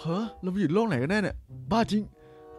เฮ้อเราไปอยู่โลกไหนกันแน่เนี่ย บ้าจริง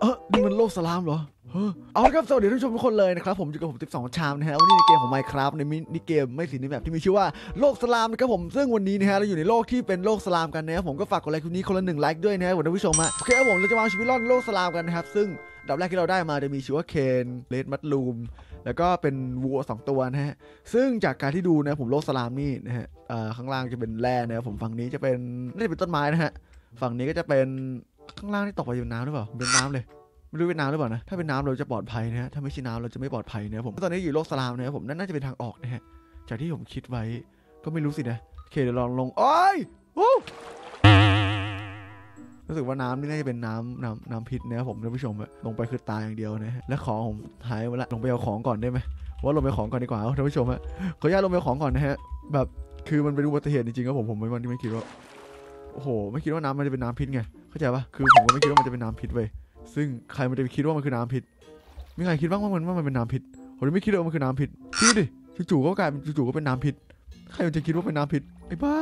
เออนี่มันโลกสลามเหรอเฮ้อเอาละครับ สวัสดีท่านผู้ชมทุกคนเลยนะครับ ผมอยู่กับผม 12 ชามนะฮะ วันนี้ในเกมของ Minecraft ในมินิเกมไม่สิในแบบที่มีชื่อว่าโลกสลามนะครับผม ซึ่งวันนี้นะฮะเราอยู่ในโลกที่เป็นโลกสลามกันนะครับผมก็ฝากกดไลค์คลิปนี้คนละหนึ่งไลค์ด้วยนะครับท่านผู้ชมฮะโอเคครับผมเราจะมาชีวิตรอดในโลกสลามกันนะครับ ซึ่งดับแรกที่เราได้มาจะมีชื่อว่าเคนเลดมัดลูมแล้วก็เป็นวัวสองตัวนะฮะ ซึ่งจากการที่ดูนะผมโลกสลามนี่นะฮะข้างล่างจะเป็นแร่นะครับผมฝั่งนี้จะเป็นน่าจะเป็นต้นไม้นะฮะ ฝั่งนี้ก็จะเป็นข้างล่างที่ตกไปอยู่น้ำหรือเปล่าเป็นน้ำเลยไม่รู้เป็นน้ำหรือเปล่านะถ้าเป็นน้ำเราจะปลอดภัยนะฮะถ้าไม่ใช่น้ำเราจะไม่ปลอดภัยนะผมตอนนี้อยู่โลกสลามนะครับผมนั่นน่าจะเป็นทางออกนะฮะจากที่ผมคิดไว้ก็ไม่รู้สินะโอเคเดี๋ยวลองลงโอ้ยวู้รู้สึกว่าน้ำนี่น่าจะเป็นน้ำน้ำน้ำพิษนะครับผมท่านผู้ชมอะลงไปคือตายอย่างเดียวนะฮะและของผมหายหมดละลงไปเอาของก่อนได้ไหมว่าลงไปของก่อนดีกว่าท่านผู้ชมอะขออนุญาตลงไปเอาของก่อนนะฮะแบบคือมันเป็นอุบัติเหตุจริงๆครับผมผมไม่วันที่ไม่คิดว่า โอ้โห ไม่คิดว่าน้ำมันจะเป็นน้ำพิษไง เข้าใจปะคือผมก็ไม่คิดว่ามันจะเป็นน้ำพิษเว้ย ซึ่งใครมันจะไปคิดว่ามันคือน้ำพิษมีใครคิดบ้างว่ามันว่ามันเป็นน้ำพิษผมไม่คิดเลยว่ามันคือน้ำพิษคิดดิ จู่ๆก็กลายเป็นจู่ๆก็เป็นน้ำพิษ ใครมันจะคิดว่าเป็นน้ำพิษไอ้บ้า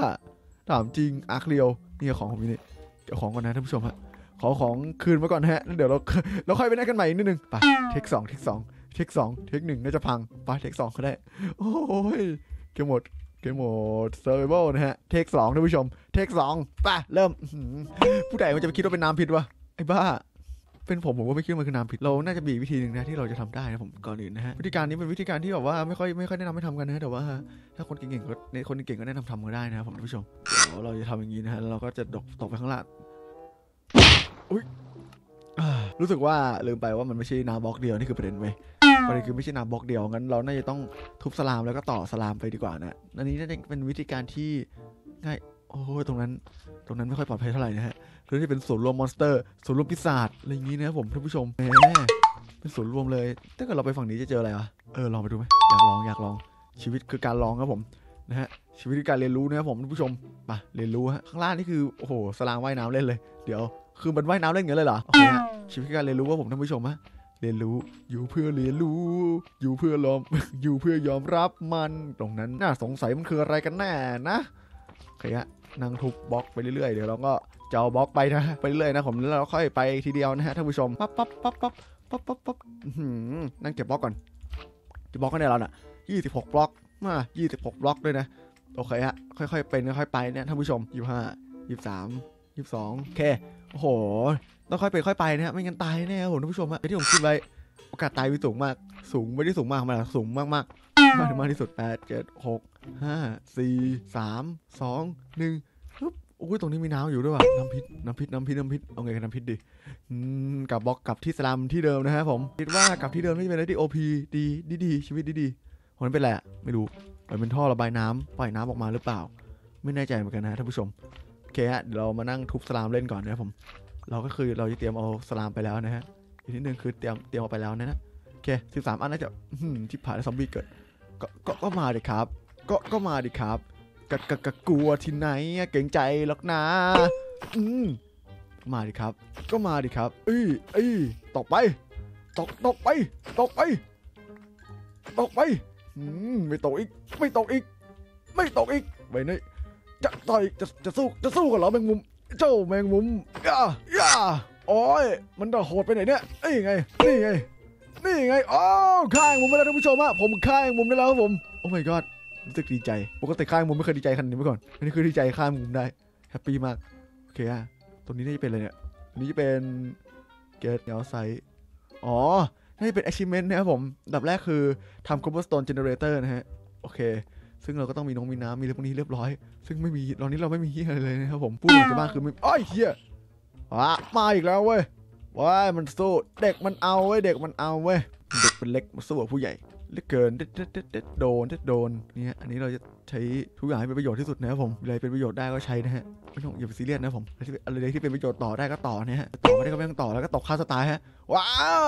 ถามจริงอาร์คเรียวนี่ของผมนี่เดี๋ยวของก่อนนะท่านผู้ชมฮะ ขอของคืนมาก่อนฮะแล้วเดี๋ยวเราเราค่อยไปนั่งกันใหม่อีกนิดนึง ไป take สอง take สอง take สอง take หนึ่งน่าจะพัง ไป take สองก็ได้ โอ้ยเกมหมด game mode survival นะฮะ take สองท่านผู้ชม take สองไปเริ่มอื้อหือผู้ใดมันจะไปคิดว่าเป็นน้ำพิษวะ ไอ้บ้า เป็นผมผมก็ไม่คิดว่ามันคือน้ำพิษเรา น่าจะมีวิธีหนึ่งนะที่เราจะทำได้นะผมก่อนอื่นนะฮะ วิธีการนี้เป็นวิธีการที่แบบว่าไม่ค่อยไม่ค่อยแนะนำให้ทำกันนะ แต่ว่า ถ้าคนเก่งๆก็ในคนเก่งๆก็แนะนำทำกันได้นะครับผมท่านผู้ชมเดี๋ยวเราจะทำอย่างนี้นะฮะแล้วเราก็จะตกตกไปข้างล่างอุ้ย รู้สึกว่าลืมไปว่ามันไม่ใช่น้ำบล็อกเดียวนี่คือประเด็นเว้ยประเด็นคือไม่ใช่น้ำบล็อกเดียวงั้นเราน่าจะต้องทุบ slime แล้วก็ต่อ slime ไปดีกว่านะอันนี้น่าจะเป็นวิธีการที่ง่ายโอ้ตรงนั้น ตรงนั้นไม่ค่อยปลอดภัยเท่าไหร่นะฮะหรือที่เป็นศูนย์รวม monster ศูนย์รวมปีศาจอะไรอย่างนี้นะครับผมท่านผู้ชมแหมเป็นศูนย์รวมเลย ถ้าเกิดเราไปฝั่งนี้จะเจออะไรวะเออลองไปดูไหมอยากลองอยากลองชีวิตคือการลองครับผมนะฮะชีวิตคือการเรียนรู้นะครับผมท่านผู้ชมไปเรียนรู้ฮะข้างล่างนี่คือโอ้โหสลามว่ายน้ำเล่นเลย เดี๋ยว คือมันว่ายน้ำเล่นอย่างนี้เลยเหรอโอเคฮะชีวิตคือการเรียนรู้ว่าผมท่านผู้ชมฮะเรียนรู้อยู่เพื่อเรียนรู้ อยู่เพื่อลอม อยู่เพื่อยอมรับมันตรงนั้นน่าสงสัยมันคืออะไรกันแน่นะโอเคฮะนั่งทุบบล็อกไปเรื่อยๆเดี๋ยวเราก็จะเอาบล็อกไปนะไปเรื่อยๆนะผมแล้วเราค่อยไปทีเดียวนะฮะท่านผู้ชมปั๊บปั๊บปั๊บปั๊บปั๊บปั๊บปั๊บอื้อหือนั่งเก็บบล็อกก่อนเก็บบล็อกกันได้แล้วน่ะยี่สิบหกบล็อกมายี่สิบหกบล็อกด้วยนะโอเคฮะค่อยๆเป็นค่อยๆไปเนี่ยท่านผู้ชมยี่ห้ายี่สาม ยี่สิบสองโอเค โอ้โห ต้องค่อยเป็นค่อยไปนะฮะ ไม่งั้นตายแน่ครับผมท่านผู้ชมฮะที่ผมคิดไว้ โอกาสตายมีสูงมาก สูงไม่ได้สูงมากมาสูงมากมากมากมากที่สุดแปดเจ็ดหกห้าสี่สามสองหนึ่งปึ๊บโอ้ยตรงนี้มีน้ำอยู่ด้วยว่ะ น้ำพิษ น้ำพิษ น้ำพิษ น้ำพิษ เอาไงกับน้ำพิษดิอืมกลับบล็อกกลับที่สลามที่เดิมนะฮะผม คิดว่ากลับที่เดิมไม่จะเป็นอะไรที่โอพีดีดีดีชีวิตดีดีๆมันเป็นอะไรอะไม่รู้มันเป็นท่อระบายน้ำปล่อยน้ำออกมาหรือเปล่า ไม่แน่ใจเหมือนกันนะท่านผู้ชม เคฮะเดี๋ยวเรามานั่งทุบสลามเล่นก่อนนะครับผม เราก็คือเราจะเตรียมเอาสลามไปแล้วนะฮะอีกนิดนึงคือเตรียมเตรียมเอาไปแล้วนะนะโอเคสิบสามอันน่าจะหือที่ผ่านแล้วซอมบี้เกิดก็ก็ก็มาดิครับ ก็ก็มาดิครับกะกะกะกลัวที่ไหนเกรงใจหรอกนะอืมมาดิครับ ก็มาดิครับเอ้ยเอ้ยตกไปตกตกไปตกไปตกไปอืมไม่ตกอีก ไม่ตกอีก ไม่ตกอีกไปนี่ จะต่อยจะจะสู้จะสู้กันเหรอแมงมุม เจ้าแมงมุมย่าย่าโอ้ยมันจะโหดไปไหนเนี่ยนี่ไงนี่ไงนี่ไงอ๋อข้างมุมไปแล้วท่านผู้ชมอะผมข้างมุมได้แล้วครับผมโอ้ my god รู้สึกดีใจปกติข้างมุมไม่เคยดีใจขนาดนี้มาก่อนอันนี้คือดีใจข้างมุมได้happy มากโอเคอะตรงนี้น่าจะเป็นอะไรเนี่ยอันนี้จะเป็นเกตแนวไซต์อ๋อน่าจะเป็น achievement นะครับผมดับแรกคือทำ cobblestone generator นะฮะ โอเค ซึ่งเราก็ต้องมีน้องมีน้ำมีอะไรพวกนี้เรียบร้อย ซึ่งไม่มีตอนนี้เราไม่มีเฮียอะไรเลยนะครับผมพูดออกจากบ้านคือไม่อ้อยเฮียอะมาอีกแล้วเว้ยว้ายมันสู้เด็กมันเอาเว้ยเด็กมันเอาเว้ยเด็กเป็นเล็กมาสู้กับผู้ใหญ่เหลือเกินเด็ดเด็ดเด็ดเด็ดโดนเด็ดโดนเนี่ยอันนี้เราจะใช้ทุกอย่างให้เป็นประโยชน์ที่สุดนะครับผมอะไรเป็นประโยชน์ได้ก็ใช้นะฮะไม่ต้องอย่าไปซีเรียสนะผมอะไรที่อะไรที่เป็นประโยชน์ต่อได้ก็ต่อนะฮะต่อไม่ได้ก็ไม่ต้องต่อแล้วก็ตกค่าสไตล์ฮะว้าว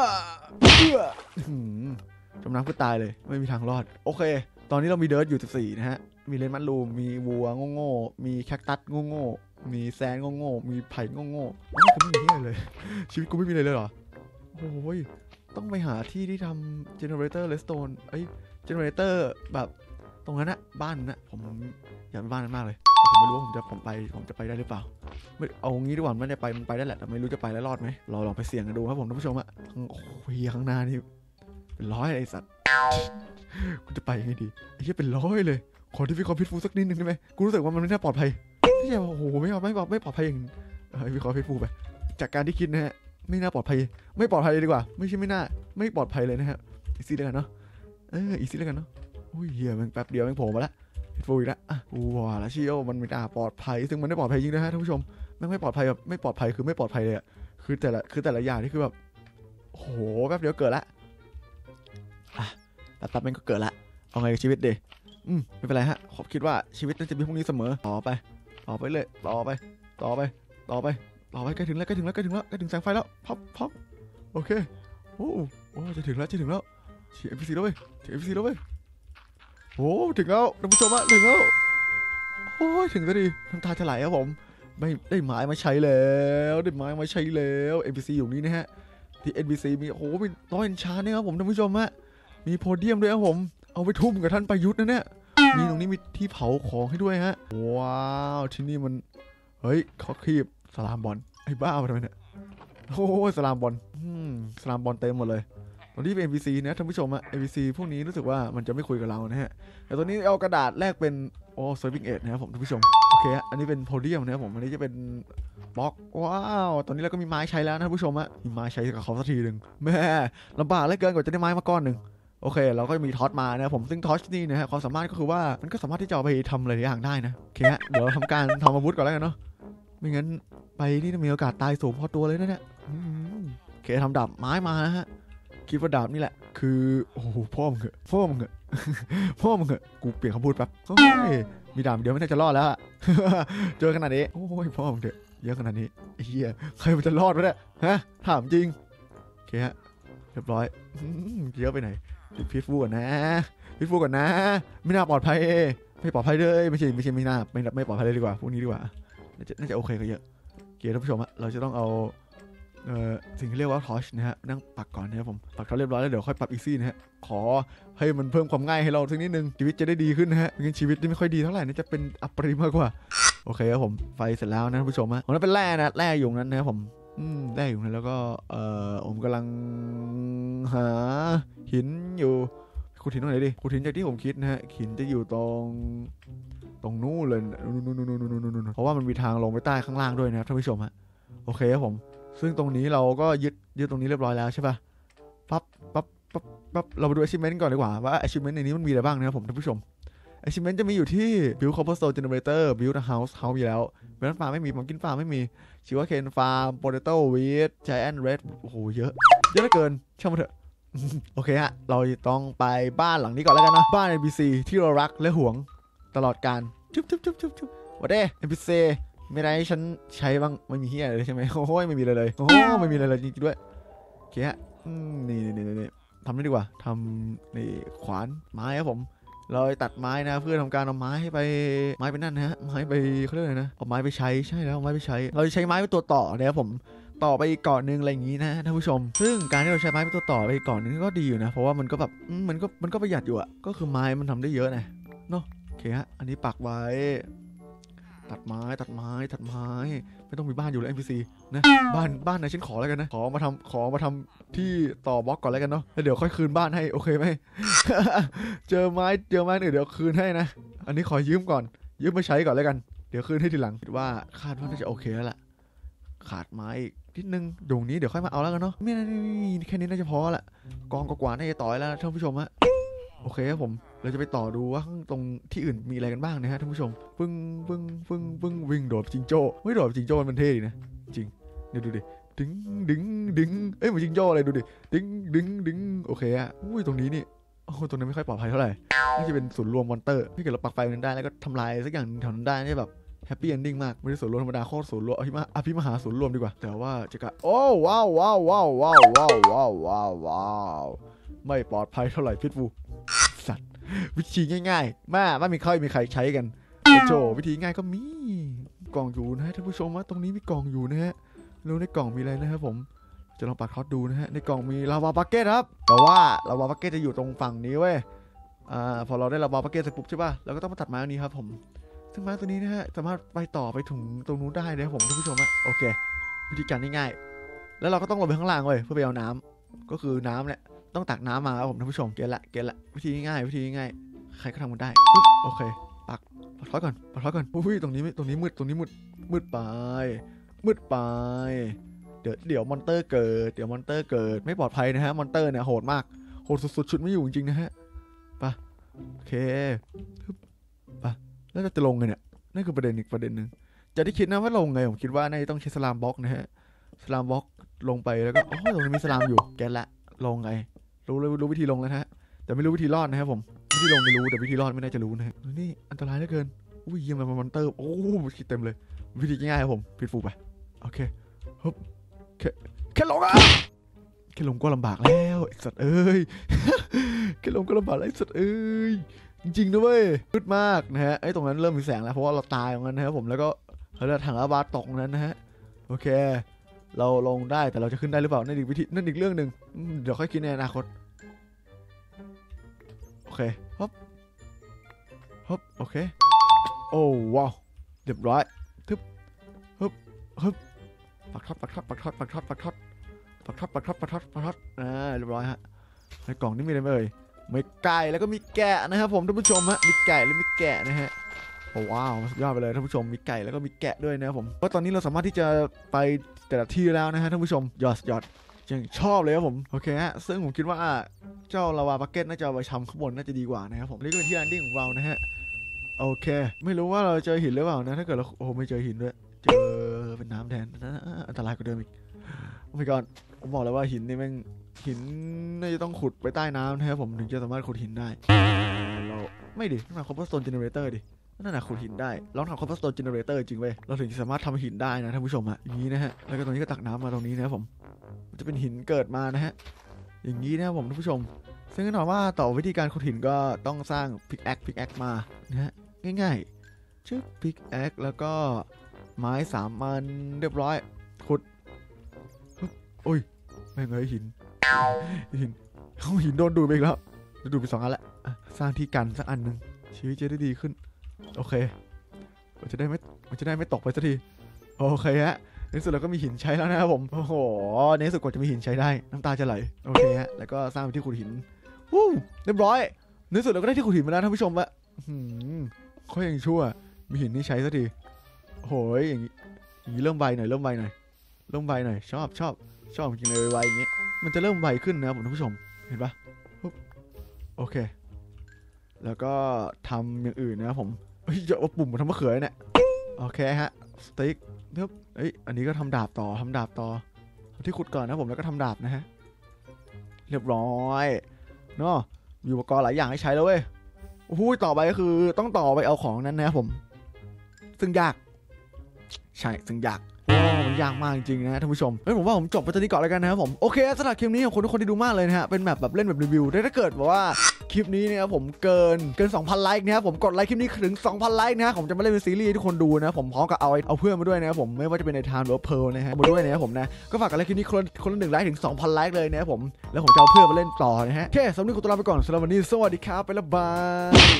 เอื้ออื้อหือจมน้ำก็ตายเลยไม่มีทางรอด โอเค ตอนนี้เรามี dirt อยู่14นะฮะ มีเลนมันลูม มีวัวโง่ๆมี cactus โง่ๆมี sand โง่ๆมีไผ่โง่ๆนี่คือไม่มีอะไรเลย ชีวิตกูไม่มีอะไรเลยเหรอ โอ้ย ต้องไปหาที่ที่ทำ generator stone เอ้ย generator แบบตรงนั้นอะบ้านนั้นอะผมอยากไปบ้านนั้นมากเลย ผมไม่รู้ว่าผมจะผมไปผมจะไปได้หรือเปล่า ไม่เอางี้ดีกว่าไม่ได้ไปมันไปได้แหละแต่ไม่รู้จะไปแล้วรอดไหมเราลองไปเสี่ยงกันดูครับผมท่านผู้ชมอะข้งโอ้โหเฮียข้างหน้านี่เป็นร้อยไอสัตว์ กูจะไปยังไงดีไอ้เหี้ยเป็นร้อยเลย ขอที่พี่คอ peaceful สักนิดนึงได้ไหมกูรู้สึกว่ามันไม่น่าปลอดภัยไม่ใช่ว่าโอ้โหไม่เอาไม่ปลอดไม่ปลอดภัยอย่างเออพี่ขอ peaceful ไป จากการที่คิดนะฮะไม่น่าปลอดภัย ไม่ปลอดภัยเลยดีกว่า ไม่ใช่ไม่น่า ไม่ปลอดภัยเลยนะฮะ easy แล้วกันเนาะเออ easy แล้วกันเนาะอุ้ยเฮียมันแป๊บเดียวมันโผล่มาละ peaceful อีกแล้วอะกูว่าแล้วเชียวมันไม่น่าปลอดภัย ซึ่งมันไม่ปลอดภัยจริงนะฮะท่านผู้ชมแม่งไม่ปลอดภัยแบบไม่ปลอดภัยคือไม่ปลอดภัยเลยอะคือแต่ละคือแต่ละอย่างนี่คือแบบโอ้โหแป๊บเดียวเกิดละ แป๊บมันก็เกิดละเอาไงกับชีวิตเดอืมไม่เป็นไรฮะผมคิดว่าชีวิตน่าจะมีพรุ่งนี้เสมอต่อไป ต่อไปเลยต่อไป ต่อไป ต่อไปต่อไปใกล้ถึงแล้วใกล้ถึงแล้วใกล้ถึงแล้วใกล้ถึงแสงไฟแล้วพับพับโอเคโอ้โอ้จะถึงแล้วจะถึงแล้วฉีด NPC แล้วเว้ยฉีด NPC แล้วเว้ยโอ้ถึงแล้วท่านผู้ชมอะถึงแล้วโอ้ยถึงแล้วดิน้ำตาจะไหลครับผมไม่ได้ไม้มาใช้แล้วได้ไม้มาใช้แล้ว NPC อยู่นี่นะฮะที่ NPC มีโอ้โหมีร้อยเอนชาเนี่ยครับผมท่านผู้ชมฮะ มีโพเดียมด้วยครับผม เอาไปทุ่มกับท่านประยุทธ์นะเนี่ย มีตรงนี้มีที่เผาของให้ด้วยฮะ ว้าว ที่นี่มัน เฮ้ยเขาคีบสลามบอล ไอ้บ้ามาทำไมเนี่ย โอ้ยสลามบอลอืมสลามบอลเต็มหมดเลย ตอนนี้เป็น NPC นะท่านผู้ชมอะ NPC พวกนี้รู้สึกว่ามันจะไม่คุยกับเรานะฮะ แต่ตัวนี้เอากระดาษแลกเป็น โอ้ serving aid นะครับผมท่านผู้ชม โอเคฮะ อันนี้เป็นโพเดียมนะครับผม อันนี้จะเป็นบล็อก ว้าว ตอนนี้เราก็มีไม้ใช้แล้วนะท่านผู้ชมอะมีไม้ใช้กับเขาสักทีหนึ่งแม่ลำบากเหลือเกินกว่าจะได้ไม้มาก้อนหนึ่ง โอเค เราก็มีทอสมานะผมซึ่งทอสนี่นะฮะความสามารถก็คือว่ามันก็สามารถที่จะเอาไปทำอะไรหลายอย่างได้นะโอเคฮะเดี๋ยวเราทำการทำอาวุธก่อนแล้วกันเนาะไม่งั้นไปนี่มีโอกาสตายสูงพอตัวเลยนะเนี่ยโอเคทำดาบไม้มานะฮะคิดว่าดาบนี่แหละ คือโอ้โหพ่อมึงเหอะพ่อมึงเหอะพ่อมึงเหอะกูเปลี่ยนคำพูดแป๊บโอ้ยมีดาบเดียวไม่น่าจะรอดแล้วเจอขนาดนี้โอ้ยพ่อมึงเถอะเยอะขนาดนี้เหี้ยใครมันจะรอดวะเนี่ยฮะถามจริงโอเคฮะเรียบร้อยเยอะไปไหน พีทฟูก่อนนะ พีทฟูก่อนนะ ไม่น่าปลอดภัย ไม่ปลอดภัยเลยไม่ใช่ไม่ใช่ไม่น่าไม่ไม่ปลอดภัยเลยดีกว่าพวกนี้ดีกว่า น่าจะน่าจะโอเคก็เยอะโอเคท่านผู้ชมอะเราจะต้องเอาเอ่อสิ่งที่เรียกว่าทอชนะฮะนั่งปักก่อนนะครับผมปักทอชเรียบร้อยแล้วเดี๋ยวค่อยปรับอีซี่นะฮะขอให้มันเพิ่มความง่ายให้เราสักนิดนึงชีวิตจะได้ดีขึ้นนะฮะไม่งั้นชีวิตนี่ไม่ค่อยดีเท่าไหร่น่าจะเป็นอัปริมากกว่าโอเคครับผมไฟเสร็จแล้วนะท่านผู้ชมฮะผมนั้นเป็นแร่นะแร่อยู่นั้นนะครับผม อืมแร่อยู่นั้นแล้วก็ เอ่อผมกำลังหาหินอยู่ขุดหินตรงไหนดิขุดหินจากที่ผมคิดนะฮะหินจะอยู่ตรงตรงนู้นเลยนู่นนู่นนู่นนู่นนู่นเพราะว่ามันมีทางลงไปใต้ข้างล่างด้วยนะครับท่านผู้ชมฮะโอเคครับผม ซึ่งตรงนี้เราก็ยึดยึดตรงนี้เรียบร้อยแล้วใช่ปะปั๊บปั๊บปั๊บปั๊บเรามาดู achievement ก่อนดีกว่าว่า achievement ในนี้มันมีอะไรบ้างนะครับผมท่านผู้ชม achievement จะมีอยู่ที่ build cobblestone generator build a house house มีแล้ว melon farm ไม่มี pumpkin farm ไม่มี sugarcane farm potato wheat giant red โอ้โหเยอะเยอะเหลือเกินช่างมันเถอะโอเคฮะ เราต้องไปบ้านหลังนี้ก่อนแล้วกันนะ บ้าน NPC ที่เรารักและหวงตลอดการจุ๊บจุ๊บจุ๊บจุ๊บจุ๊บวันเด้ NPC ไม่ได้ให้ฉันใช้บ้างไม่มีเฮียเลยใช่ไหมโอ้ยไม่มีเลยเลยโอ้ไม่มีอะไรเลยจริงๆด้วยโอเคฮะนี่นี่นี่นี่ทำนี่ดีกว่าทำนี่ขวานไม้ครับผม เราตัดไม้นะ เพื่อทำการเอาไม้ให้ไปไม้ไปนั่นนะฮะไม้ไปเขาเรียกอะไรนะเอาไม้ไปใช้ใช่แล้วเอาไม้ไปใช้ เราจะใช้ไม้เป็นตัวต่อนะครับผมต่อไปอีกเกาะหนึ่งอะไรอย่างนี้นะท่านผู้ชม ซึ่งการที่เราใช้ไม้เป็นตัวต่อไปอีกเกาะหนึ่งก็ดีอยู่นะ เพราะว่ามันก็แบบมันก็มันก็ประหยัดอยู่อะก็คือไม้มันทำได้เยอะนะเนาะโอเคฮะอันนี้ปักไว้ ตัดไม้ตัดไม้ตัดไม้ ไม่ต้องมีบ้านอยู่แล้ว NPC นะบ้านบ้านไหนฉันขอแล้วกันนะ ขอมาทำขอมาทำที่ต่อบล็อกก่อนแล้วกันเนาะแล้วเดี๋ยวค่อยคืนบ้านให้โอเคไหมเจอไม้เจอไม้เดี๋ยวเดี๋ยวคืนให้นะ อันนี้ขอยืมก่อน ยืมมาใช้ก่อนแล้วกันเดี๋ยวคืนให้ทีหลังคิดว่าคาดว่าน่าจะโอเคแล้วล่ะขาดไม้อีกนิดนึงตรงนี้เดี๋ยวค่อยมาเอาแล้วกันเนาะไม่นี่แค่นี้น่าจะพอละกองกว่าๆน่าจะต่อยแล้วท่านผู้ชมฮะโอเคครับผม เราจะไปต่อดูว่าตรงที่อื่นมีอะไรกันบ้างนะฮะท่านผู้ชมปึ้งปึ้งปึ้งปึ้งวิ่งโดดจิงโจ้ไม่โดดจิงโจ้มันเท่ดีนะ จริงเดี๋ยวดูดิดึงดึงดึงเอ้ยมือนจิงโจ้อะไรดูดิดึงดึงดึงโอเคอะอุ้ยตรงนี้นี่โอ้ตรงนี้ไม่ค่อยปลอดภัยเท่าไหร่น่าจะเป็นศูนย์รวม monster ที่เกิดเราปักไฟมันได้แล้วก็ทำลายสักอย่างแถวนั้นได้นี่แบบ happy ending มากไม่ใช่ศูนย์รวมธรรมดาโคตรศูนย์รวมอภิมาอภิมหาศูนย์รวมดีกว่า แต่ว่าจะกะโอ้ว้าวว้าวว้าวว้าวว้าวว้าวว้าวไม่ปลอดภัยเท่าไหร่ peaceful วิธีง่ายๆแม่ไม่มีใครมีใครใช้กันโอ้โจวิธีง่ายก็มีกล่องอยู่นะฮะท่านผู้ชมว่าตรงนี้มีกล่องอยู่นะฮะแล้วในกล่องมีอะไรนะครับผมจะลองปักท็อตดูนะฮะในกล่องมี lava bucket ครับแต่ว่า lava bucket จะอยู่ตรงฝั่งนี้เว้ยอ่าพอเราได้ lava bucket เสร็จปุ๊บใช่ป่ะเราก็ต้องมาตัดไม้อันนี้ครับผมซึ่งไม้ตัวนี้นะฮะสามารถไปต่อไปถึงตรงนู้นได้นะครับผมท่านผู้ชมฮะโอเค วิธีการง่ายๆแล้วเราก็ต้องลงไปข้างล่างเว้ยเพื่อไปเอาน้ำก็คือน้ำเนี่ย ต้องตักน้ำมาครับผมท่านผู้ชม get ละ get ละวิธีง่ายวิธีง่ายใครก็ทำกันได้ปึ๊บโอเค ปักปักท้อยก่อนปักท้อยก่อนอุ้ยตรงนี้ไม่ตรงนี้มืดตรงนี้มืดมืดไป มืดไป เดี๋ยวเดี๋ยว monster เกิดเดี๋ยว monster เกิดไม่ปลอดภัยนะฮะ monster เนี่ยโหดมากโหดสุดๆชุดไม่อยู่จริงๆนะฮะไปะโอเคปะแล้วเราจะลงไงเนี่ยนั่นคือประเด็นอีกประเด็นหนึ่งจะได้คิดนะว่าลงไงผมคิดว่าน่าจะต้องใช้ slime block นะฮะสลามบล็อกลงไปแล้วก็โอ๋อตรงนี้มีสลามอยู่แกละ ลงไง รู้เลยรู้วิธีลงแล้วนะฮะ แต่ไม่รู้วิธีรอดนะครับผม วิธีลงไม่รู้แต่วิธีรอดไม่น่าจะรู้นะฮะ นี่อันตรายเหลือเกิน อุ้ยเยี่ยมเลยมอนเตอร์ โอ้โหคิดเต็มเลย วิธีง่ายๆครับผมผิดฟูไป โอเคฮึบแค่แค่ลงอะ แค่ลงก็ลำบากแล้วไอ้สัตว์เอ้ย แค่ลงก็ลำบากแล้วไอ้สัตว์เอ้ย จริงๆนะเว้ยมืดมากนะฮะ ไอ้ตรงนั้นเริ่มมีแสงแล้วเพราะว่าเราตายตรงนั้นนะครับผม แล้วก็เขาเรียถังอาบาตกนั้นนะฮะ โอเค เราลงได้แต่เราจะขึ้นได้หรือเปล่านั่นอีกวิธีนั่นอีกเรื่องหนึ่งเดี๋ยวค่อยคิดในอนาคตโอเคฮึบฮึบโอเคโอ้ว้าวเรียบร้อยปักทอตปักทอตปักทอตปักทอตปักทอตปักทอตปักทอตปักทอตปักทอตอ่าเรียบร้อยฮะในกล่องนี้มีอะไรไหมเอ่ยมีไก่แล้วก็มีแกะนะครับผมท่านผู้ชมฮะมีไก่และมีแกะนะฮะ โอ้ว้าวสุดยอดไปเลยท่านผู้ชมมีไก่แล้วก็มีแกะด้วยนะครับผมเพราะตอนนี้เราสามารถที่จะไปแต่ละที่แล้วนะฮะท่านผู้ชมยอดยอดยังชอบเลยครับผมโอเคฮะซึ่งผมคิดว่าเจ้า lava bucket น่าจะไปทำข้างบนน่าจะดีกว่านะครับผมนี่ก็เป็นที่ landing ของเรานะฮะโอเค ไม่รู้ว่าเราเจอหินหรือเปล่านะถ้าเกิดเราโอ้ไม่เจอหินด้วยเจอเป็นน้ำแทนอันตรายกว่าเดิมอีกโอ้ my god ผมบอกแล้วว่าหินนี่แม่งหินน่าจะต้องขุดไปใต้น้ำนะครับผมถึงจะสามารถขุดหินได้เราไม่ดิต้องทำ cobblestone generator ดิ นั่นน่ะขุดหินได้ลองทำ cobblestone generator จริงเว้ยเราถึงจะสามารถทำหินได้นะท่านผู้ชมอะอย่างนี้นะฮะแล้วก็ตรงนี้ก็ตักน้ำมาตรงนี้นะครับผมมันจะเป็นหินเกิดมานะฮะอย่างนี้นะครับผมท่านผู้ชม ซึ่งแน่นอนว่าต่อวิธีการขุดหินก็ต้องสร้าง pickaxe pickaxe มานะฮะง่ายๆชึบ pickaxe แล้วก็ไม้สามอันเรียบร้อยขุดฮึบโอ้ยแม่งเอ้ยหินหินเขาหินโดนดูดไปอีกแล้วโดนดูดไปสองอันแล้วอะสร้างที่กันสักอันหนึ่งชีวิตจะได้ดีขึ้น โอเค มันจะได้ไม่ มันจะได้ไม่ตกไปสักที โอเคฮะ ในสุดเราก็มีหินใช้แล้วนะครับผม โอ้โห ในสุดกว่าจะมีหินใช้ได้ น้ำตาจะไหล โอเคฮะ แล้วก็สร้างเป็นที่ขุดหินวู้เรียบร้อย ในสุดเราก็ได้ที่ขุดหินมาแล้วท่านผู้ชมอะหือเขายังชั่ว มีหินนี่ใช้สักทีโหยอย่างนี้อย่างนี้เริ่มใบหน่อยเริ่มใบหน่อยเริ่มใบหน่อยชอบชอบชอบจริงเลยไวๆอย่างนี้ มันจะเริ่มใบขึ้นนะครับผมท่านผู้ชมเห็นปะปุ๊บโอเค แล้วก็ทำอย่างอื่นนะครับผม ฮ้ยจะเอาปุ่มมาทำมะเขือเนี่ยโอเคฮะสติ๊กเฮ้ยเอ้ยอันนี้ก็ทำดาบต่อทำดาบต่อที่ขุดก่อนนะผมแล้วก็ทำดาบนะฮะเรียบร้อยเนาะมีอุปกรณ์หลายอย่างให้ใช้แล้วเว้ยโอ้โหต่อไปก็คือต้องต่อไปเอาของนั้นนะครับผม ซึ่งยาก ใช่ซึ่งยากมันยากมากจริงๆนะท่านผู้ชมเฮ้ยผมว่าผมจบไปตอนนี้ก่อนแล้วกันนะครับผม โอเคสำหรับคลิปนี้ขอบคุณทุกคนที่ดูมากเลยนะฮะเป็นแบบแบบเล่นแบบรีวิวแต่ถ้าเกิดแบบว่า คลิปนี้เนี่ยผมเกินเกิน 2,000 ไลค์นะครับผมกดไลค์คลิปนี้ถึง 2,000 ไลค์นะผมจะมาเล่นเป็นซีรีส์ให้ทุกคนดูนะผมพร้อมกับเอาเอาเพื่อนมาด้วยนะครับผมไม่ว่าจะเป็นในทางหรือว่าเพร์ลนะฮะมาด้วยนะครับผมนะก็ฝากกันไลค์คลิปนี้คนคนละหนึ่งไลค์ถึง 2,000 ไลค์เลยนะครับผมแล้วผมจะเอาเพื่อนมาเล่นต่อนะฮะโอเคสำหรับนี้ขอตัวลาไปก่อนสำหรับวันนี้สวัสดีครับไปและบาย